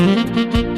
Música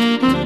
Thank